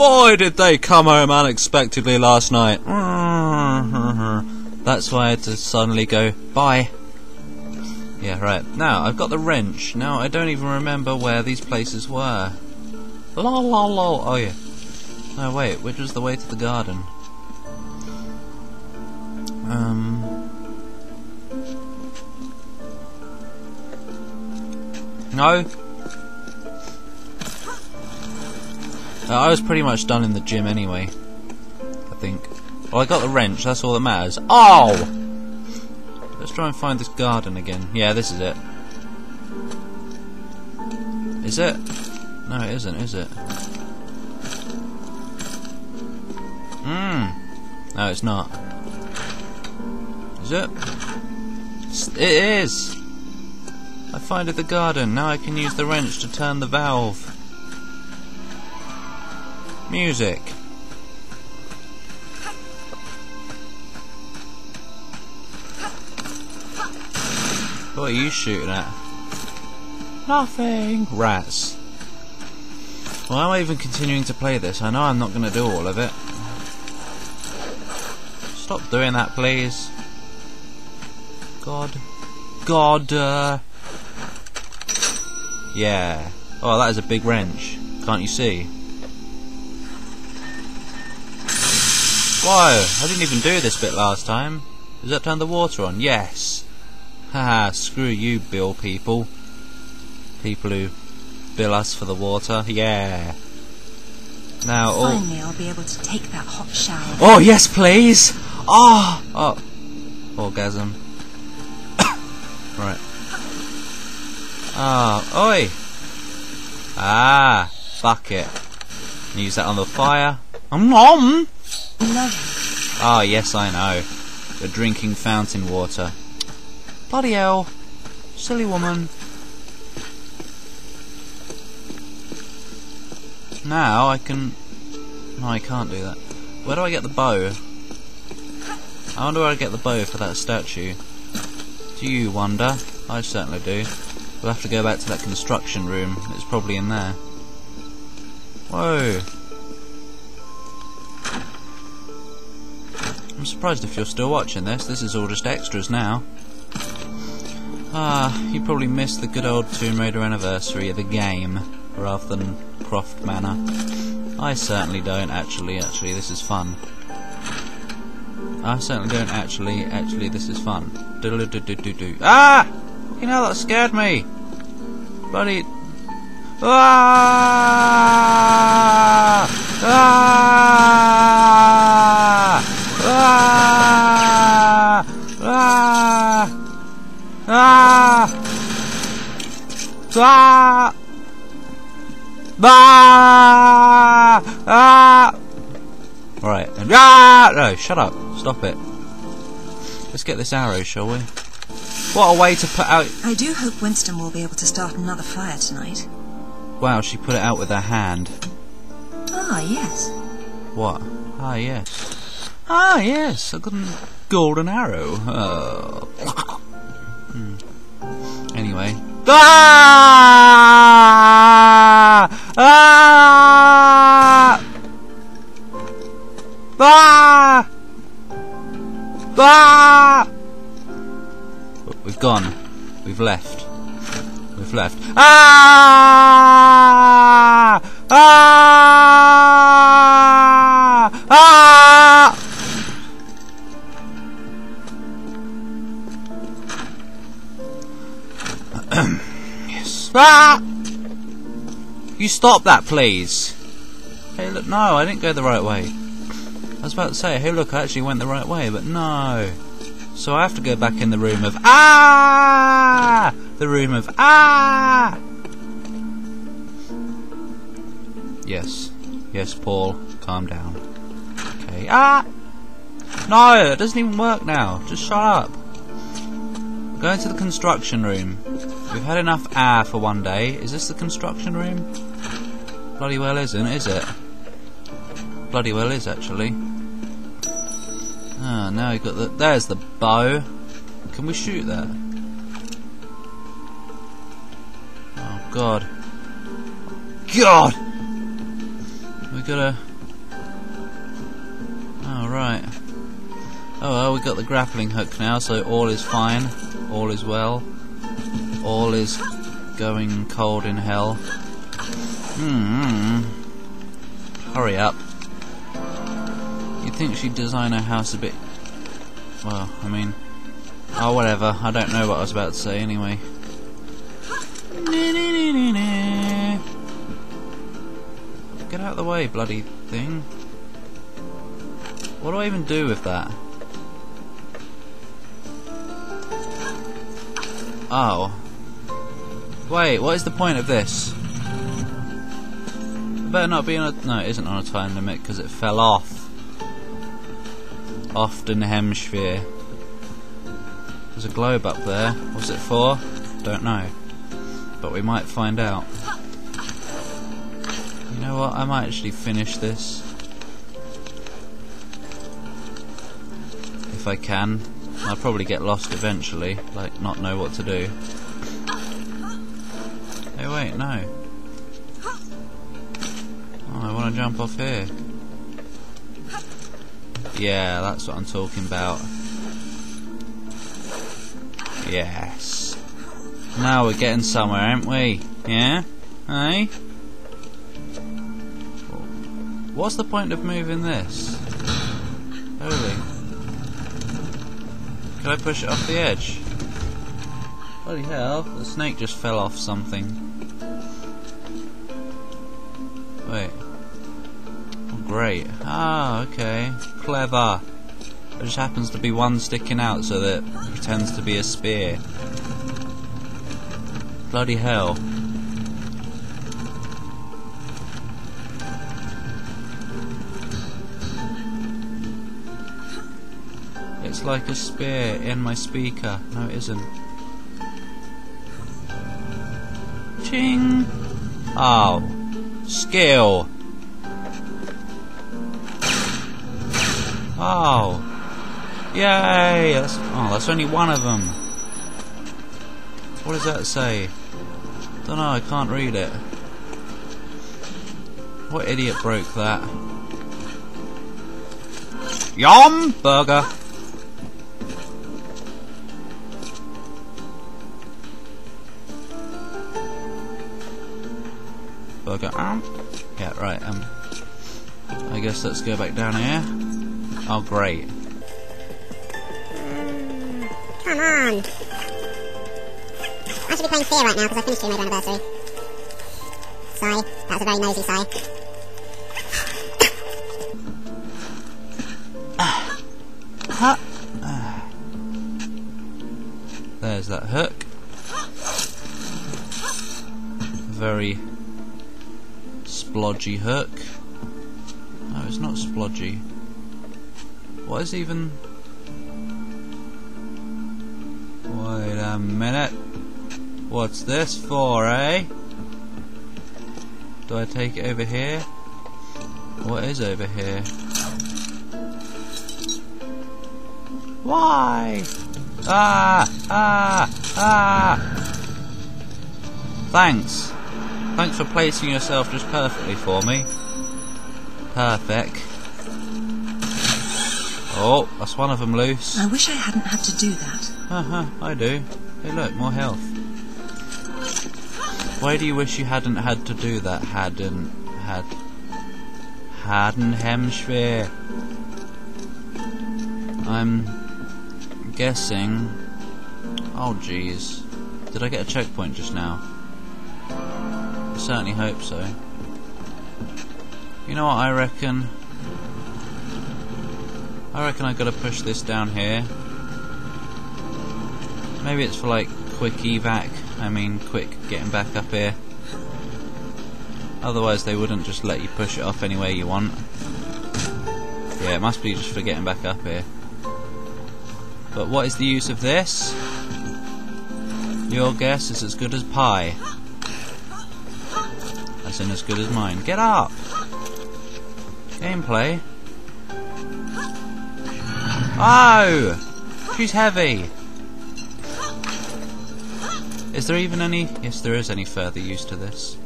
Boy, did they come home unexpectedly last night. That's why I had to suddenly go, bye. Yeah, right. Now, I've got the wrench. Now, I don't even remember where these places were. Lol, lol, lol. Oh, yeah. No, wait. Which was the way to the garden? Um... No? Uh, I was pretty much done in the gym anyway. I think. Well, I got the wrench, that's all that matters. Oh! Let's try and find this garden again. Yeah, this is it. Is it? No, it isn't, is it? Mmm. No, it's not. Is it? It is! I find it the garden. Now I can use the wrench to turn the valve. Music. What are you shooting at? Nothing. Rats. Why am I even continuing to play this? I know I'm not going to do all of it. Stop doing that, please. God. God. Uh... Yeah. Oh, that is a big wrench. Can't you see? Whoa, I didn't even do this bit last time. Does that turn the water on? Yes. Haha, screw you, bill people. People who bill us for the water. Yeah. Now, oh. Finally, I'll be able to take that hot shower. Oh, yes, please! Oh! Oh. Orgasm. right. Ah, oi! Ah, bucket. Use that on the fire. Um, Ah, yes, I know. The drinking fountain water. Bloody hell. Silly woman. Now I can... No, I can't do that. Where do I get the bow? I wonder where I get the bow for that statue. Do you wonder? I certainly do. We'll have to go back to that construction room. It's probably in there. Whoa! I'm surprised if you're still watching this. This is all just extras now. Ah, you probably missed the good old Tomb Raider anniversary of the game, rather than Croft Manor. I certainly don't, actually. Actually, this is fun. I certainly don't, actually. Actually, this is fun. Do do do do do do. Ah! You know, that scared me. Buddy. Ah! Ah! Ah! Ah! Ah! Ah! Ah! Ah! Right, and ah! No, shut up. Stop it. Let's get this arrow, shall we? What a way to put out... I do hope Winston will be able to start another fire tonight. Wow, she put it out with her hand. Ah, yes. What? Ah, yes. Ah, yes, a golden arrow. Hmm. Anyway. Ah! Ah! Ah! Ah! We've gone. We've left. We've left. Ah! Ah! Ah! Ah! You stop that, please. Hey, look, no, I didn't go the right way. I was about to say, hey, look, I actually went the right way, but no. So I have to go back in the room of ah, the room of ah. Yes, yes, Paul, calm down. Okay, ah. No, it doesn't even work now. Just shut up. Go into the construction room. We've had enough air for one day. Is this the construction room? Bloody well isn't, is it? Bloody well is actually. Ah, now you've got the... There's the bow. Can we shoot that? Oh, God. God! We gotta... Alright. Oh well, we got the grappling hook now, so all is fine. All is well. All is going cold in hell. Hmm. Hurry up. You'd think she'd design her house a bit... Well, I mean... Oh, whatever. I don't know what I was about to say anyway. Get out of the way, bloody thing. What do I even do with that? Oh. Wait, what is the point of this? It better not be on a... No, it isn't on a time limit because it fell off. Off den Hemisphere. There's a globe up there. What's it for? Don't know. But we might find out. You know what? I might actually finish this. If I can. I'll probably get lost eventually, like not know what to do. Wait, no. Oh, I want to jump off here. Yeah, that's what I'm talking about. Yes. Now we're getting somewhere, aren't we? Yeah? Hey? What's the point of moving this? Holy. Can I push it off the edge? Bloody hell, the snake just fell off something. Wait. Oh, great. Ah, okay. Clever. There just happens to be one sticking out so that it pretends to be a spear. Bloody hell. It's like a spear in my speaker. No, it isn't. Ching! Oh. Skill! Oh. Yay! That's, oh, that's only one of them. What does that say? Don't know, I can't read it. What idiot broke that? Yum! Burger! Burger arm? Yeah, right, um... I guess let's go back down here. Oh, great. Come on. I should be playing Fear right now because I finished your major anniversary. Sigh. That was a very nosy sigh. Ha! There's that hook. Very splodgy hook. No, it's not splodgy. What is even... Wait a minute. What's this for, eh? Do I take it over here? What is over here? Why? Ah! Ah! Ah! Thanks. Thanks for placing yourself just perfectly for me. Perfect. Oh, that's one of them loose. I wish I hadn't had to do that. Uh huh, I do. Hey look, more health. Why do you wish you hadn't had to do that? Hadn't had hadn't. I'm guessing Oh jeez. Did I get a checkpoint just now? Certainly hope so. You know what I reckon? I reckon I gotta push this down here. Maybe it's for like quick evac, I mean quick getting back up here. Otherwise they wouldn't just let you push it off any way you want. Yeah, it must be just for getting back up here. But what is the use of this? Your guess is as good as pie. As in as good as mine. Get up! Gameplay. Oh! She's heavy! Is there even any... Yes, there is any further use to this.